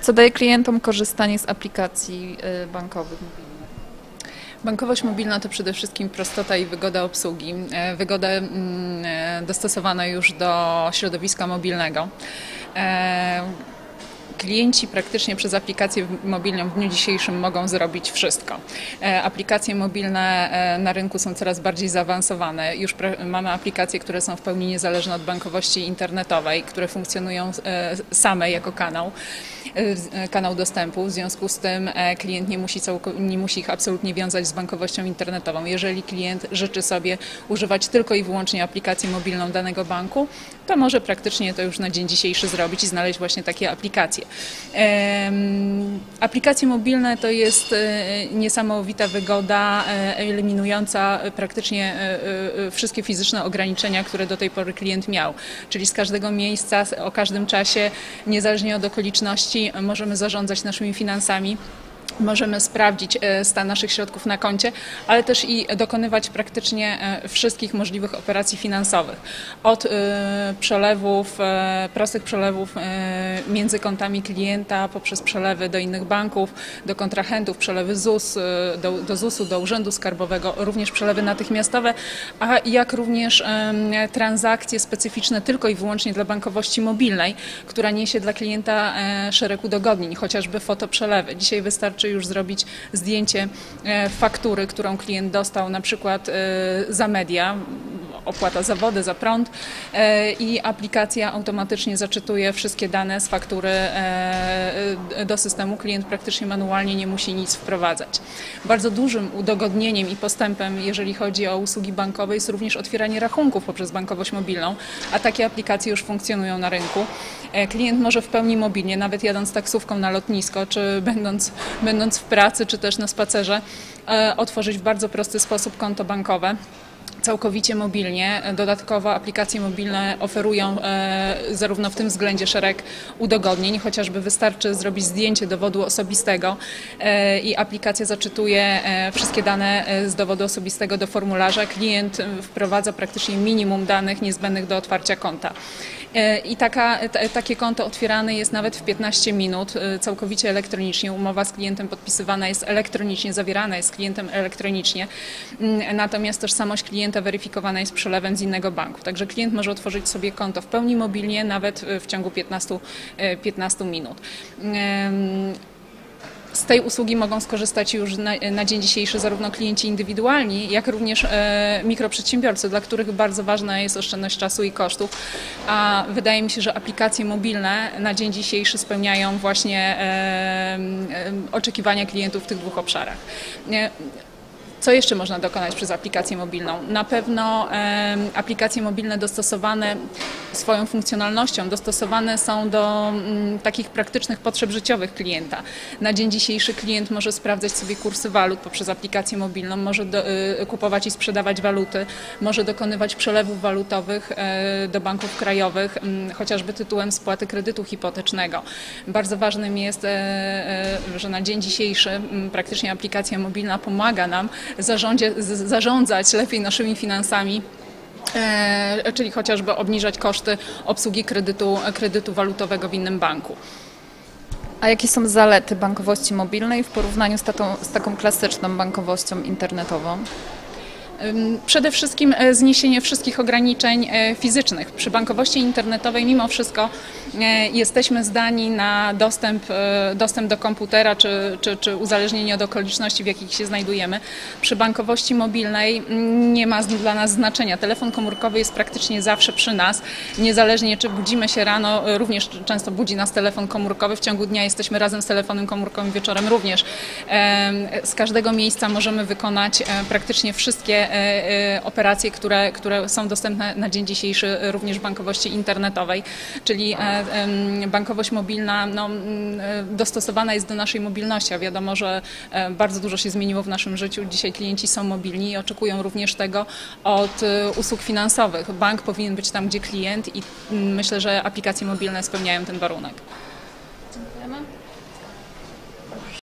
Co daje klientom korzystanie z aplikacji y, bankowych? Bankowość mobilna to przede wszystkim prostota i wygoda obsługi. E, Wygoda mm, e, dostosowana już do środowiska mobilnego. Klienci praktycznie przez aplikację mobilną w dniu dzisiejszym mogą zrobić wszystko. Aplikacje mobilne na rynku są coraz bardziej zaawansowane. Już mamy aplikacje, które są w pełni niezależne od bankowości internetowej, które funkcjonują same jako kanał, kanał dostępu. W związku z tym e, klient nie musi, nie musi ich absolutnie wiązać z bankowością internetową. Jeżeli klient życzy sobie używać tylko i wyłącznie aplikację mobilną danego banku, to może praktycznie to już na dzień dzisiejszy zrobić i znaleźć właśnie takie aplikacje. Aplikacje mobilne to jest e, niesamowita wygoda, e, eliminująca praktycznie e, e, wszystkie fizyczne ograniczenia, które do tej pory klient miał. Czyli z każdego miejsca, o każdym czasie, niezależnie od okoliczności, możemy zarządzać naszymi finansami. Możemy sprawdzić e, stan naszych środków na koncie, ale też i dokonywać praktycznie e, wszystkich możliwych operacji finansowych. Od e, przelewów, prostych przelewów między kontami klienta, poprzez przelewy do innych banków, do kontrahentów, przelewy ZUS, do, do ZUS-u, do Urzędu Skarbowego, również przelewy natychmiastowe, a jak również transakcje specyficzne tylko i wyłącznie dla bankowości mobilnej, która niesie dla klienta szereg udogodnień, chociażby fotoprzelewy. Dzisiaj wystarczy już zrobić zdjęcie e, faktury, którą klient dostał na przykład e, za media, opłata za wodę, za prąd e, i aplikacja automatycznie zaczytuje wszystkie dane z faktury e, do systemu. Klient praktycznie manualnie nie musi nic wprowadzać. Bardzo dużym udogodnieniem i postępem, jeżeli chodzi o usługi bankowe, jest również otwieranie rachunków poprzez bankowość mobilną, a takie aplikacje już funkcjonują na rynku. E, Klient może w pełni mobilnie, nawet jadąc taksówką na lotnisko, czy będąc, będąc w pracy, czy też na spacerze, e, otworzyć w bardzo prosty sposób konto bankowe całkowicie mobilnie. Dodatkowo aplikacje mobilne oferują e, zarówno w tym względzie szereg udogodnień, chociażby wystarczy zrobić zdjęcie dowodu osobistego e, i aplikacja zaczytuje e, wszystkie dane e, z dowodu osobistego do formularza. Klient e, wprowadza praktycznie minimum danych niezbędnych do otwarcia konta. E, I taka, takie konto otwierane jest nawet w 15 minut, całkowicie elektronicznie. Umowa z klientem podpisywana jest elektronicznie, zawierana jest klientem elektronicznie. Mm, Natomiast tożsamość klienta weryfikowana jest przelewem z innego banku. Także klient może otworzyć sobie konto w pełni mobilnie, nawet e, w ciągu 15, e, 15 minut. Em, z tej usługi mogą skorzystać już na, na dzień dzisiejszy zarówno klienci indywidualni, jak również e, mikroprzedsiębiorcy, dla których bardzo ważna jest oszczędność czasu i kosztów. A wydaje mi się, że aplikacje mobilne na dzień dzisiejszy spełniają właśnie e, e, oczekiwania klientów w tych dwóch obszarach. Co jeszcze można dokonać przez aplikację mobilną? Na pewno aplikacje mobilne dostosowane swoją funkcjonalnością, dostosowane są do mm, takich praktycznych potrzeb życiowych klienta. Na dzień dzisiejszy klient może sprawdzać sobie kursy walut poprzez aplikację mobilną, może do, y, kupować i sprzedawać waluty, może dokonywać przelewów walutowych e, do banków krajowych, mm, chociażby tytułem spłaty kredytu hipotecznego. Bardzo ważnym jest, e, e, że na dzień dzisiejszy mm, praktycznie aplikacja mobilna pomaga nam zarządzie, zarządzać lepiej naszymi finansami. E, czyli chociażby obniżać koszty obsługi kredytu, kredytu walutowego w innym banku. A jakie są zalety bankowości mobilnej w porównaniu z, taką, z taką klasyczną bankowością internetową? Przede wszystkim e, zniesienie wszystkich ograniczeń e, fizycznych. Przy bankowości internetowej mimo wszystko e, jesteśmy zdani na dostęp, dostęp do komputera czy, czy, czy uzależnienie od okoliczności, w jakich się znajdujemy. Przy bankowości mobilnej nie ma dla nas znaczenia. Telefon komórkowy jest praktycznie zawsze przy nas, niezależnie czy budzimy się rano, również często budzi nas telefon komórkowy. W ciągu dnia jesteśmy razem z telefonem komórkowym, wieczorem również. Z każdego miejsca możemy wykonać praktycznie wszystkie operacje, które, które są dostępne na dzień dzisiejszy e, również w bankowości internetowej, czyli e, bankowość mobilna no, e, dostosowana jest do naszej mobilności, a wiadomo, że e, bardzo dużo się zmieniło w naszym życiu. Dzisiaj klienci są mobilni i oczekują również tego od e, usług finansowych. Bank powinien być tam, gdzie klient i myślę, że aplikacje mobilne spełniają ten warunek. Dziękujemy.